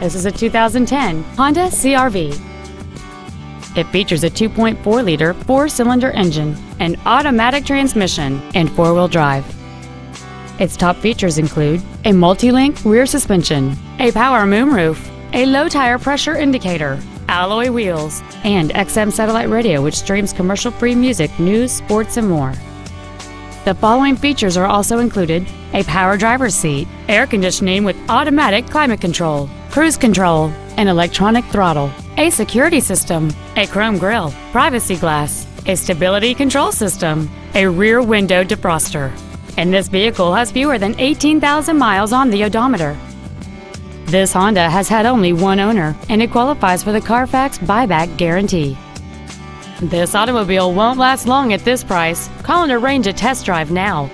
This is a 2010 Honda CRV. It features a 2.4-liter four-cylinder engine, an automatic transmission, and four-wheel drive. Its top features include a multi-link rear suspension, a power moonroof, a low tire pressure indicator, alloy wheels, and XM satellite radio which streams commercial-free music, news, sports, and more. The following features are also included a power driver's seat, air conditioning with automatic climate control, cruise control, an electronic throttle, a security system, a chrome grille, privacy glass, a stability control system, a rear window defroster. And this vehicle has fewer than 18,000 miles on the odometer. This Honda has had only one owner and it qualifies for the Carfax buyback guarantee. This automobile won't last long at this price. Call and arrange a test drive now.